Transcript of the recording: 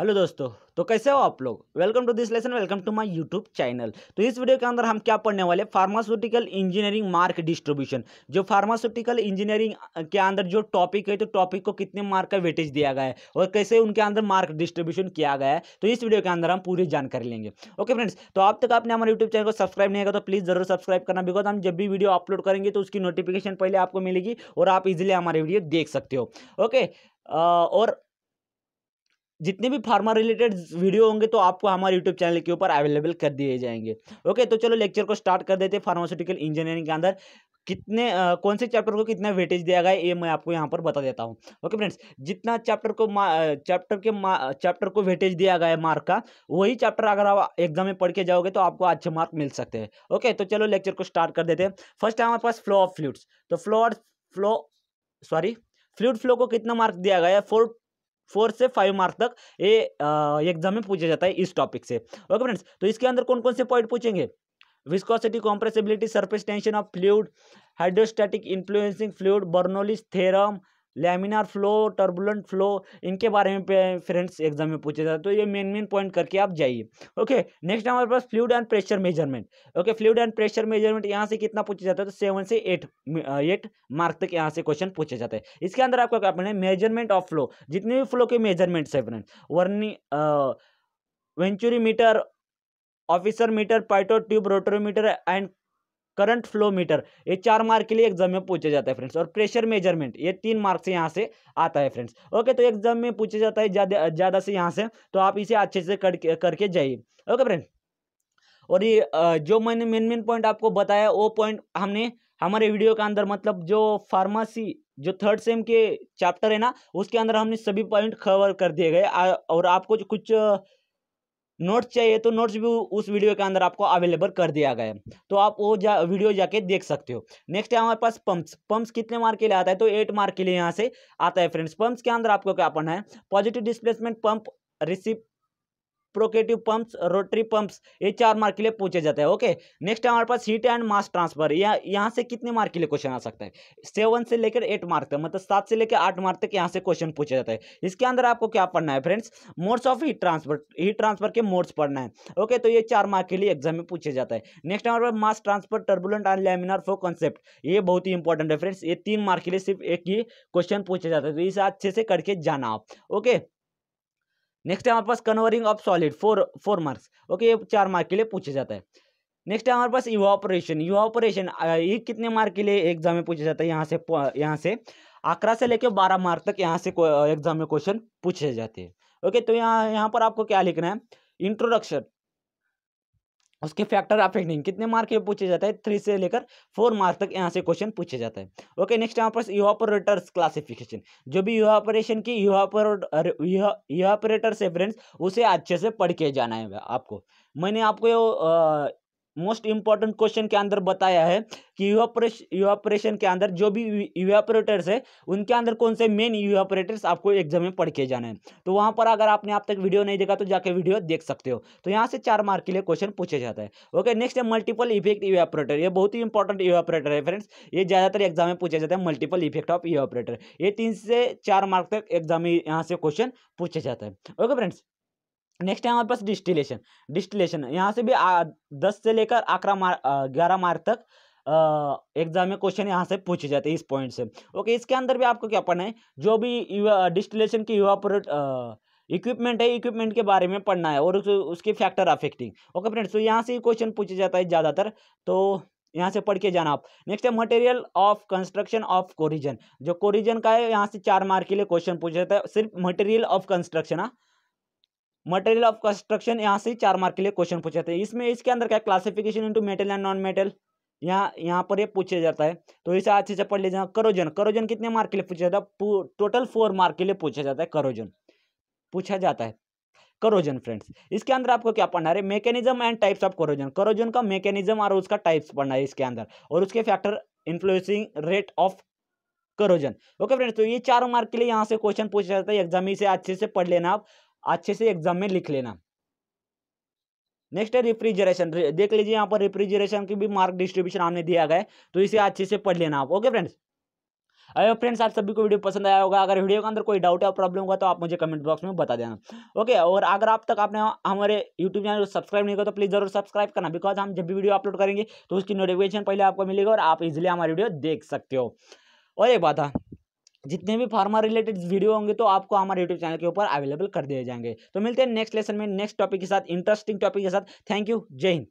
Hello दोस्तों तो कैसे हो आप लोग? Welcome to this lesson welcome to my YouTube channel तो इस वीडियो के अंदर हम क्या पढ़ने वाले फार्मास्यूटिकल इंजीनियरिंग मार्क डिस्ट्रीब्यूशन जो फार्मास्यूटिकल इंजीनियरिंग के अंदर जो टॉपिक है तो टॉपिक को कितने मार्क का वेटेज दिया गया है और कैसे उनके अंदर मार्क डिस्ट्रीब्यूशन किया गया है? तो इस वीडियो के अंदर हम पूरी जानकारी लेंगे। ओके फ्रेंड्स तो आप तक आपने हमारे यूट्यूब चैनल को सब्सक्राइब नहीं किया तो प्लीज़ ज़रूर सब्सक्राइब करना बिकॉज़ हम जब भी वीडियो अपलोड करेंगे तो उसकी नोटिफिकेशन पहले आपको मिलेगी और आप इजिली हमारे वीडियो देख सकते हो। ओके और जितने भी फार्मा रिलेटेड वीडियो होंगे तो आपको हमारे यूट्यूब चैनल के ऊपर अवेलेबल कर दिए जाएँगे। ओके तो चलो लेक्चर को स्टार्ट कर देते हैं फार्मास्यूटिकल इंजीनियरिंग के अंदर। कितने आ, कौन से चैप्टर को कितना वेटेज दिया गया ये मैं आपको यहाँ पर बता देता हूँ। ओके फ्रेंड्स जितना चैप्टर को चैप्टर के चैप्टर को वेटेज दिया गया है मार्क का वही चैप्टर अगर आप एग्ज़ाम में पढ़ के जाओगे तो आपको अच्छे मार्क मिल सकते हैं। ओके तो चलो लेक्चर को स्टार्ट कर देते हैं। फ़र्स्ट है हमारे पास फ्लो ऑफ़ फ्लूड्स तो flow flow sorry fluid flow को कितना मार्क दिया गया है? फोर फोर से फाइव मार्क्स तक ये एग्ज़ाम में पूछा जाता है इस टॉपिक से। ओके फ्रेंड्स तो इसके अंदर कौन कौन से पॉइंट पूछेंगे? Viscosity compressibility surface tension of fluid hydrostatic influencing fluid Bernoulli's theorem laminar flow turbulent flow इनके बारे में फ्रेंड्स एग्ज़ाम में पूछे जाते तो ये मेन मेन पॉइंट करके आप जाइए। ओके नेक्स्ट हमारे पास fluid and pressure measurement okay fluid and pressure measurement यहाँ से कितना पूछा जाता है? तो सेवन से एट एट मार्क तक यहाँ से क्वेश्चन पूछे जाते हैं। इसके अंदर आपको क्या पढ़ना है? मेज़रमेंट ऑफ़ फ्लो जितने भी फ्लो के मेजरमेंट्स है फ्रेंड वर्नी venturi meter officer meter pitot tube rotometer and current flow meter, ये चार मार्क के लिए एग्ज़ाम में पूछा जाता है फ्रेंड्स और प्रेशर मेज़रमेंट ये तीन मार्क से यहाँ से आता है फ्रेंड्स ओके तो एग्ज़ाम में पूछा जाता है ज़्यादा से यहाँ से तो आप इसे अच्छे से करके करके जाइए। ओके फ्रेंड और ये जो मैंने मेन मेन पॉइंट आपको बताया, वो पॉइंट हमने, हमारे वीडियो के अंदर मतलब जो फार्मेसी जो थर्ड सेम के चैप्टर है ना, उसके अंदर हमने सभी पॉइंट कवर कर दिए गए और आपको कुछ नोट्स चाहिए तो नोट्स भी उस वीडियो के अंदर आपको अवेलेबल कर दिया गया है। तो आप वो जा, वीडियो जाके देख सकते हो। नेक्स्ट है हमारे पास पंप्स पंप्स कितने मार्क के लिए आता है? तो एट मार्क के लिए यहाँ से आता है फ्रेंड्स पंप्स के अंदर आपको क्या पढ़ना है? Positive displacement pump reciprocating pumps, rotary pumps, ये चार मार्क के लिए पूछे जाते हैं, ओके? नेक्स्ट हमारे पास हीट एंड मास ट्रांसफ़र यहाँ यहाँ से कितने मार्क के लिए क्वेश्चन आ सकता है? सेवन से लेकर एट मार्क तक मतलब सात से लेकर आठ मार्क तक यहाँ से क्वेश्चन पूछा जाता है। इसके अंदर आपको क्या पढ़ना है friends modes of heat transfer heat transfer के मोड्स पढ़ना है, ओके? तो ये चार मार्क के लिए एग्ज़ाम में पूछे जाता है। नेक्स्ट हमारे पास mass transfer turbulent and laminar flow concept ये बहुत ही इंपॉर्टेंट है फ्रेंड्स ये तीन मार्क के लिए सिर्फ़ एक ही क्वेश्चन पूछे जाता है तो इसे अच्छे से करके जाना आप, ओके? नेक्स्ट है हमारे पास conveying of solid four four marks okay ये चार मार्क के लिए पूछा जाता है। नेक्स्ट है हमारे पास यू इवापोरेशन इवापोरेशन ये कितने मार्क के लिए एग्ज़ाम में पूछा जाता है? यहाँ से यहाँ से अकरा से लेकर बारह मार्क तक यहाँ से एग्ज़ाम में क्वेश्चन पूछे जाते हैं। ओके तो यहाँ यहाँ पर आपको क्या लिखना है? इंट्रोडक्शन उसके फैक्टर ऑफ़ एक्टिंग कितने मार्क में पूछे जाता है? थ्री से लेकर फोर मार्क तक यहाँ से क्वेश्चन पूछे जाता है। ओके नेक्स्ट यहाँ पर इवापोरेटर्स क्लासिफिकेशन जो भी यू ऑपरेशन की यू से फ्रेंड्स उसे अच्छे से पढ़ के जाना है आपको। मैंने आपको मोस्ट इंपॉर्टेंट क्वेश्चन के अंदर बताया है कि यूआपरेशन के अंदर जो भी यूआपरेटर्स है, उनके अंदर कौन से मेन यूआपरेटर्स आपको एग्ज़ाम में पढ़ के जाना है। तो वहाँ पर अगर आपने आप तक वीडियो नहीं देखा तो जाके वीडियो देख सकते हो। तो यहाँ से चार मार्क के लिए क्वेश्चन पूछा जाता है। ओके नेक्स्ट है मल्टीपल इफ़ेक्ट यूआपरेटर ये बहुत ही इंपॉर्टेंट यूआपरेटर है फ्रेंड्स ये ज़्यादातर एग्ज़ाम में पूछा जाता है मल्टीपल इफ़ेक्ट ऑफ़ यूआपरेटर ये तीन से चार मार्क तक एग्ज़ाम में यहाँ से क्वेश्चन पूछा जाता है। ओके फ्रेंड्स नेक्स्ट है हमारे पास डिस्टिलेशन डिस्टिलेशन यहाँ से भी आ, दस से लेकर अठारह मार्क ग्यारह मार्क तक एग्ज़ाम में क्वेश्चन यहाँ से पूछे जाते हैं इस पॉइंट से. ओके इसके अंदर भी आपको क्या पढ़ना है? जो भी डिस्टिलेशन की इवापोरेट इक्विपमेंट है इक्विपमेंट के बारे में पढ़ना है और उस, उसके फैक्टर अफेक्टिंग ओके फ्रेंड्स तो यहाँ से क्वेश्चन पूछा जाता है ज़्यादातर. तो यहाँ से पढ़ के जाना आप. नेक्स्ट है material of construction of corrosion जो कोरिजन का है यहाँ से चार मार्क के लिए क्वेश्चन पूछा जाता है. सिर्फ़ material of construction material of construction, यहाँ से चार मार्क के लिए क्वेश्चन पूछे जाते हैं। इसमें इसके अंदर क्या classification into metal and non metal यहाँ यहाँ पर ये पूछा जाता है। तो इसे अच्छे से पढ़ लीजिए। करोजन। करोजन कितने मार्क के लिए पूछा जाता है? टोटल फोर मार्क के लिए पूछा जाता है करोजन। पूछा जाता है। करोजन फ्रेंड्स इसके अंदर आपको क्या पढ़ना है? Mechanism and types of corrosion corrosion का मैकेनिज्म और उसका टाइप्स पढ़ना है इसके अंदर। और उसके factor influencing rate of corrosion okay friends तो ये चार मार्क के लिए यहाँ से क्वेश्चन पूछा जाता है। एग्ज़ाम से अच्छे से पढ़ लेना आप। अच्छे से एग्ज़ाम में लिख लेना। नेक्स्ट है रिफ्रिजरेशन देख लीजिए यहाँ पर रेफ्रिजरेशन की भी मार्क डिस्ट्रीब्यूशन हमने दिया गया है तो इसे अच्छे से पढ़ लेना आप। ओके फ्रेंड्स अरे फ्रेंड्स आप सभी को वीडियो पसंद आया होगा। अगर वीडियो के अंदर कोई डाउट या प्रॉब्लम होगा तो आप मुझे कमेंट बॉक्स में बता देना। ओके और अगर आप तक आपने हमारे यूट्यूब चैनल को सब्सक्राइब नहीं किया तो प्लीज़ ज़रूर सब्सक्राइब करना बिकॉज़ हम जब भी वीडियो अपलोड करेंगे तो उसकी नोटिफिकेशन पहले आपको मिलेगा और आप इजिली हमारी वीडियो देख सकते हो। और एक बात है जितने भी फार्मा रिलेटेड वीडियो होंगे तो आपको हमारे यूट्यूब चैनल के ऊपर अवेलेबल कर दिए जाएँगे। तो मिलते हैं नेक्स्ट लेसन में नेक्स्ट टॉपिक के साथ इंटरेस्टिंग टॉपिक के साथ। थैंक यू जय हिंद